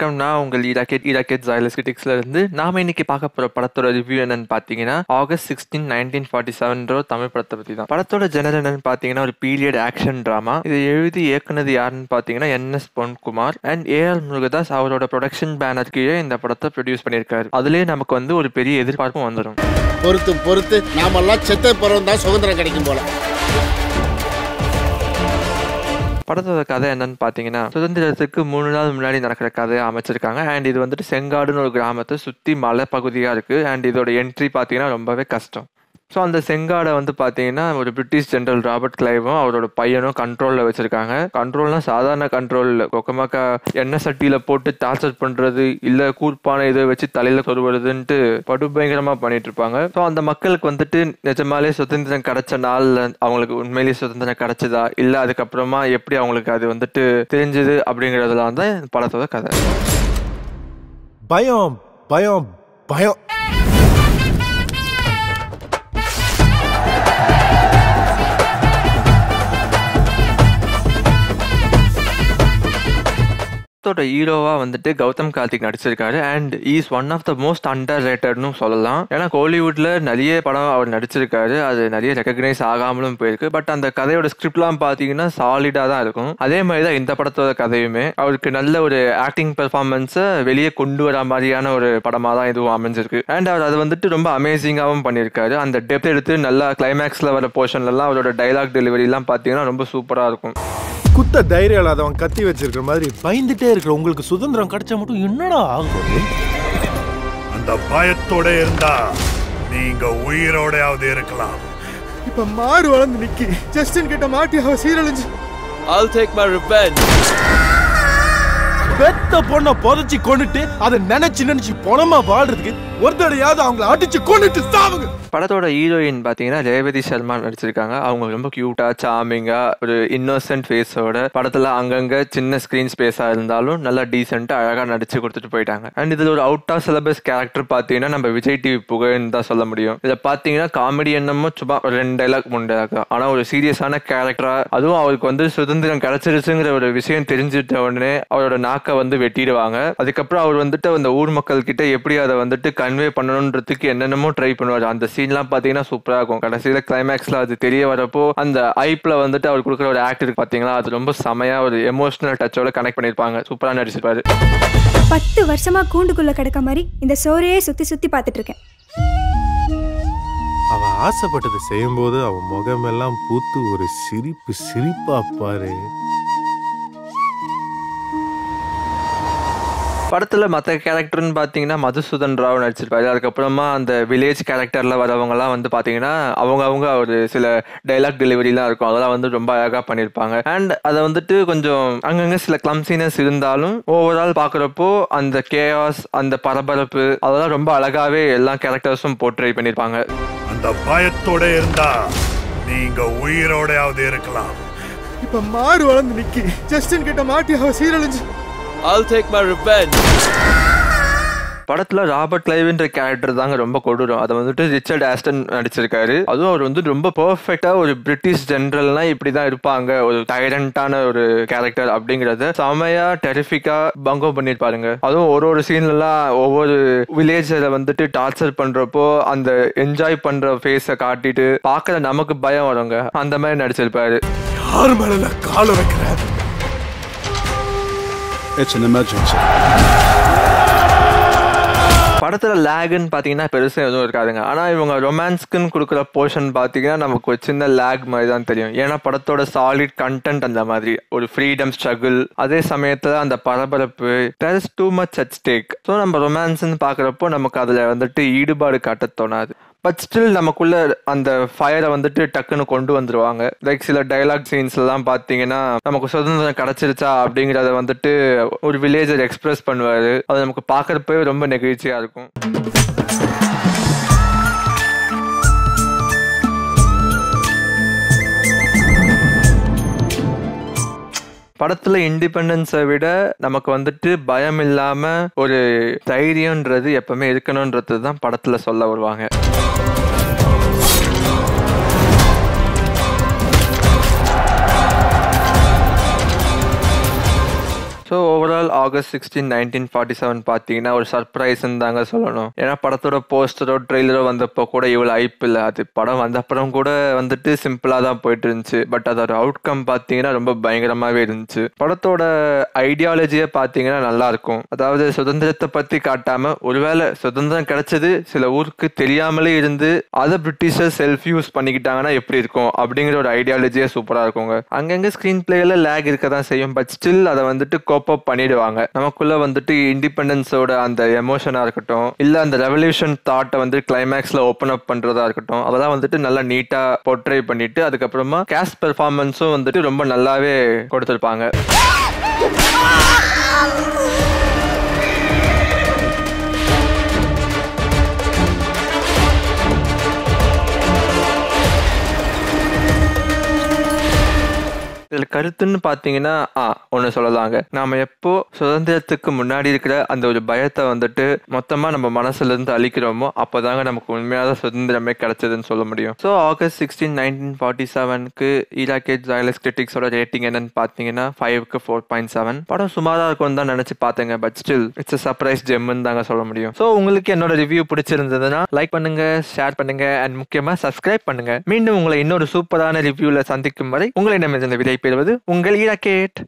வணக்கம் நான் உங்கள் ஈராக்கெட் ஈராக்கெட் ஜாயலஸ் கிரிட்டிக்ஸ்ல இருந்து நாம இன்னைக்கு பார்க்க போற படத்தோட ரிவ்யூ என்னன்னு பாத்தீங்கன்னா ஆகஸ்ட் சிக்ஸ்டீன் நைன்டீன் ஃபார்ட்டி செவன்ற தமிழ் படத்தை பத்தி தான். படத்தோட ஜெனரல் என்னன்னு பாத்தீங்கன்னா ஒரு பீரியட் ஆக்ஷன் டிராமா இதை எழுதி இயக்குனது யாருன்னு பாத்தீங்கன்னா N S Ponkumar and A R Murugadoss அவரோட ப்ரொடக்ஷன் பேனர் கீழே இந்த படத்தை ப்ரொடியூஸ் பண்ணியிருக்காரு. அதுலயே நமக்கு வந்து ஒரு பெரிய எதிர்பார்ப்பும் வந்துடும். பொறுத்து பொறுத்து நாமெல்லாம் செத்த பிறந்தா தான் சுதந்திரம் கிடைக்கும் போல. படத்தோட கதை என்னன்னு பார்த்தீங்கன்னா சுதந்திரத்துக்கு மூணு நாள் முன்னாடி நடக்கிற கதையை அமைச்சிருக்காங்க. அண்ட் இது வந்துட்டு செங்காடுன்னு ஒரு கிராமத்தை சுற்றி மலை பகுதியாக இருக்குது அண்ட் இதோட என்ட்ரி பார்த்தீங்கன்னா ரொம்பவே கஷ்டம். ஸோ அந்த செங்காடை வந்து பார்த்தீங்கன்னா ஒரு பிரிட்டிஷ் ஜென்ரல் ராபர்ட் கிளைவும் அவரோட பையனும் கண்ட்ரோலில் வச்சுருக்காங்க. கண்ட்ரோல்னால் சாதாரண கண்ட்ரோல் கொக்கமாக்கா எண்ணெய் சட்டியில் போட்டு டார்ச்சர் பண்ணுறது இல்லை கூர்ப்பான இதை வச்சு தலையில் சொருவுறதுன்ட்டு படுபயங்கரமாக பண்ணிட்டு இருப்பாங்க ஸோ அந்த மக்களுக்கு வந்துட்டு நிஜமாலே சுதந்திரம் கிடைச்ச நாளில் அவங்களுக்கு உண்மையிலேயே சுதந்திரம் கிடைச்சதா? இல்லை அதுக்கப்புறமா எப்படி அவங்களுக்கு அது வந்துட்டு தெரிஞ்சது? அப்படிங்கிறதுலாம் தான் படத்தோட கதை. பயம் பயம் பயம். படத்தோட ஹீரோவா வந்துட்டு கௌதம் கார்த்திக் நடிச்சிருக்காரு. And is one of the most under ரேட்டட்னு சொல்லலாம். ஏன்னா கோலிவுட்ல நிறைய படம் அவர் நடிச்சிருக்காரு. அது நிறைய ரெக்கக்னைஸ் ஆகாமலும் போயிருக்கு. பட் அந்த கதையோட ஸ்கிரிப்ட்லாம் பார்த்தீங்கன்னா சாலிடா தான் இருக்கும். அதே மாதிரி தான் இந்த படத்தோட கதையுமே. அவருக்கு நல்ல ஒரு ஆக்டிங் பெர்ஃபார்மன்ஸை வெளியே கொண்டு வர மாதிரியான ஒரு படமாக தான் இதுவும் அமைஞ்சிருக்கு. அண்ட் அவர் அது வந்துட்டு ரொம்ப அமேசிங்காகவும் பண்ணியிருக்காரு. அந்த டெப்த் எடுத்து நல்லா கிளைமேக்ஸில் வர போர்ஷன்லலாம் அவரோட டைலாக் டெலிவரிலாம் பார்த்தீங்கன்னா ரொம்ப சூப்பராக இருக்கும். குத்த தைரியம் இல்லாதவன் கத்தி வச்சிருக்கிற மாதிரி பயந்துட்டே இருக்கிற உங்களுக்கு சுதந்திரம் கிடைச்சா மட்டும் என்னடா ஆகும்? அந்த பயத்தோட இருந்தா நீங்க உயிரோடையாவது இருக்கலாம். இப்ப மாறு வளர்ந்து நிக்கி. ஜஸ்டின் கிட்ட மாட்டி அவ சீரழிஞ்சு. I'll take my revenge. பெத்த பொண்ண புதைச்சி கொண்டுட்டு அதை நினைச்சு நினைச்சு பொணமா வாழ்றதுக்கு ஒரு தடையாவது அவங்கள அடிச்சு கொண்டுட்டு சாவுங்க. படத்தோட ஹீரோயின் பார்த்தீங்கன்னா ரேவதி சர்மா நடிச்சிருக்காங்க. அவங்க ரொம்ப கியூட்டா சாமிங்கா ஒரு இன்னோசென்ட் ஃபேஸோட படத்துல அங்கங்க சின்ன ஸ்கிரீன் ஸ்பேஸா இருந்தாலும் நல்லா டீசென்ட்டா அழகா நடிச்சு கொடுத்துட்டு போயிட்டாங்க. அண்ட் இதுல ஒரு அவுட் ஆஃப் சிலபஸ் கேரக்டர் பார்த்தீங்கன்னா நம்ம விஜய் டிவி புகழ்னு தான் சொல்ல முடியும். இதுல பார்த்தீங்கன்னா காமெடி என்னமோ சும்மா ஒரு ரெண்டு டைலாக் மூணு டைலாக் ஆனா ஒரு சீரியஸான கேரக்டரா அதுவும் அவருக்கு வந்து சுதந்திரம் கிடைச்சிருச்சுங்கிற ஒரு விஷயம் தெரிஞ்சிட்ட உடனே அவரோட நாக்கை வந்து வெட்டிடுவாங்க. அதுக்கப்புறம் அவர் வந்துட்டு அந்த ஊர் மக்கள் கிட்ட எப்படி அதை வந்துட்டு கன்வே பண்ணணுன்றதுக்கு என்னென்னமோ ட்ரை பண்ணுவார். அந்த சீன்லாம் பார்த்தீங்கன்னா சூப்பராக இருக்கும். கடைசியில் கிளைமேக்ஸில் அது தெரிய வரப்போ அந்த ஐப்பில் வந்துட்டு அவர் கொடுக்குற ஒரு ஆக்ட் இருக்கு பார்த்தீங்களா அது ரொம்ப செமையா ஒரு எமோஷனல் டச்சோட கனெக்ட் பண்ணியிருப்பாங்க. சூப்பராக நடிச்சிருப்பாரு. பத்து வருஷமா கூண்டுக்குள்ள கிடக்க மாதிரி இந்த சோறையே சுத்தி சுத்தி பார்த்துட்டு இருக்கேன் அவ ஆசைப்பட்டதை செய்யும்போது அவன் முகமெல்லாம் பூத்து ஒரு சிரிப்பு சிரிப்பா பாரு. படத்துல மற்ற கேரக்டர்னு பார்த்தீங்கன்னா மதுசூதன் ராவ் நடிச்சிருப்பாரு. அதுக்கப்புறமா அந்த வில்லேஜ் கேரக்டர்ல வரவங்கலாம் வந்து பார்த்தீங்கன்னா அவங்க அவங்க ஒரு சில டைலாக் டெலிவரிலாம் இருக்கும். அதெல்லாம் வந்து ரொம்ப அழகா பண்ணியிருப்பாங்க அண்ட் அதை வந்துட்டு கொஞ்சம் அங்கங்க சில கிளம்சினஸ் இருந்தாலும் ஓவரால் பார்க்குறப்போ அந்த கேஆஸ் அந்த பரபரப்பு அதெல்லாம் ரொம்ப அழகாவே எல்லா கேரக்டர்ஸும் போர்ட்ரை பண்ணியிருப்பாங்க அந்த பயத்தோட இருந்தா நீங்க உயிரோடையாவது இருக்கலாம். இப்ப மாறு வளர்ந்து நிக்கி. ஜஸ்டின் கிட்ட மாட்டி அவ சீரழிஞ்சு. I'll take my revenge. படத்துல ராபர்ட் கிளைவ்ன்ற கேரக்டர் தாங்க ரொம்ப கொடூரம். அதை வந்துட்டு ரிச்சர்ட் ஆஸ்டன் நடிச்சிருக்காரு. அதுவும் அவர் வந்து ரொம்ப பெர்ஃபெக்டா ஒரு பிரிட்டிஷ் ஜெனரல்னா இப்படிதான் இருப்பாங்க. ஒரு டைரண்டான ஒரு கேரக்டர் அப்படிங்கறத செமையா டெரிஃபிக்கா பங்கம் பண்ணிருப்பாருங்க அதுவும் ஒரு ஒரு சீன்லாம் ஒவ்வொரு வில்லேஜ்ல வந்துட்டு டார்ச்சர் பண்றப்போ அந்த என்ஜாய் பண்ற ஃபேஸ காட்டிட்டு பார்க்கற நமக்கு பயம் வருங்க. அந்த மாதிரி நடிச்சிருப்பாரு. யார் மேல நான் காலை வைக்கிறேன்? It's an emergency. படத்தில் லேக்னு பார்த்தீங்கன்னா பெருசாக எதுவும் இருக்காதுங்க. ஆனால் இவங்க ரொமான்ஸ்க்குன்னு கொடுக்குற போர்ஷன் பார்த்தீங்கன்னா நமக்கு ஒரு சின்ன லேக் மாதிரி தான் தெரியும். ஏன்னா படத்தோட சாலிட் கண்டென்ட் அந்த மாதிரி. ஒரு ஃப்ரீடம் ஸ்ட்ரகிள் அதே சமயத்தில் அந்த பரபரப்பு. There is too much at stake so நம்ம ரொமான்ஸ்ன்னு பார்க்குறப்போ நமக்கு அதில் வந்துட்டு ஈடுபாடு காட்ட தோணாது. பட் ஸ்டில் நமக்குள்ள அந்த ஃபயரை வந்துட்டு டக்குன்னு கொண்டு வந்துருவாங்க. லைக் சில டைலாக் சீன்ஸ் எல்லாம் பார்த்தீங்கன்னா நமக்கு சுதந்திரம் கிடைச்சிருச்சா அப்படிங்கிறத வந்துட்டு ஒரு வில்லேஜர் எக்ஸ்பிரஸ் பண்ணுவாரு. அது நமக்கு பார்க்குறப்பவே ரொம்ப நெகிழ்ச்சியா இருக்கும். படத்துல இண்டிபெண்டன்ஸை விட நமக்கு வந்துட்டு பயம் இல்லாம ஒரு தைரியம்ன்றது எப்பவுமே இருக்கணும்ன்றது தான் படத்துல சொல்ல வருவாங்க. Thank you. So overall August sixteen nineteen forty seven பார்த்தீங்கன்னா ஒரு சர்ப்ரைஸ்ன்னு தாங்க சொல்லணும். ஏன்னா படத்தோட போஸ்டரோ ட்ரெய்லரோ வந்தப்போ கூட இவ்வளோ ஐப் இல்லை. அது படம் வந்த அப்புறம் கூட வந்துட்டு சிம்பிளாக தான் போயிட்டு இருந்துச்சு. பட் அதோட அவுட்கம் பார்த்தீங்கன்னா ரொம்ப பயங்கரமாகவே இருந்துச்சு. படத்தோட ஐடியாலஜியே பார்த்தீங்கன்னா நல்லா இருக்கும். அதாவது சுதந்திரத்தை பற்றி காட்டாமல் ஒருவேளை சுதந்திரம் கிடைச்சது சில ஊருக்கு தெரியாமலே இருந்து அதை பிரிட்டிஷர் செல்ஃப் யூஸ் பண்ணிக்கிட்டாங்கன்னா எப்படி இருக்கும்? அப்படிங்கிற ஒரு ஐடியாலஜியே சூப்பராக இருக்குங்க. அங்கங்கே ஸ்க்ரீன் பிளேயில் லேக் இருக்க தான் செய்யும். பட் ஸ்டில் அதை வந்துட்டு கோப் அப் பண்ணிடுவாங்க. நமக்குள்ள வந்துட்டு இண்டிபெண்டன்ஸோட அந்த எமோஷனா இருக்கட்டும் இல்ல அந்த ரெவல்யூஷன் தாட்டை வந்து கிளைமேக்ஸ்ல ஓப்பன் அப் பண்றதா இருக்கட்டும் அதெல்லாம் வந்துட்டு நல்லா நீட்டா போர்ட்ரே பண்ணிட்டு அதுக்கப்புறமா கேஸ்ட் பெர்ஃபார்மன்ஸும் வந்துட்டு ரொம்ப நல்லாவே கொடுத்துருப்பாங்க. கருத்துன்னு பாத்தீங்கன்னா ஆ ஒண்ணு சொல்லலாங்க. நாம எப்போ சுதந்திரத்துக்கு முன்னாடி இருக்கிற அந்த ஒரு பயத்தை வந்துட்டு மொத்தமா நம்ம மனசுல இருந்து அழிக்கிறோமோ அப்போதாங்க நமக்கு உண்மையான சுதந்திரமே கிடைச்சதுன்னு சொல்ல முடியும். So August sixteen nineteen forty செவனுக்கு ஈராக்கேட் ஜாயலஸ் கிரிட்டிக்ஸோட ரேட்டிங் என்னன்னு பாத்தீங்கன்னா ஃபைவ்க்கு ஃபோர் பாயிண்ட் செவன் படம் சுமாரா இருக்கும்னு தான் நினைச்சு பார்த்தேங்க பட் ஸ்டில் இட்ஸ் சர்ப்ரைஸ் ஜெம்னு தாங்க சொல்ல முடியும். ஸோ உங்களுக்கு என்னோட ரிவ்யூ பிடிச்சிருந்ததுன்னா லைக் பண்ணுங்க ஷேர் பண்ணுங்க அண்ட் முக்கியமா சப்ஸ்கிரைப் பண்ணுங்க. மீண்டும் உங்களை இன்னொரு சூப்பரான ரிவ்யூல சந்திக்கும் வரை உங்களை நம்ம இந்த விதை பெறுவது உங்கள் ஈராக்கேட்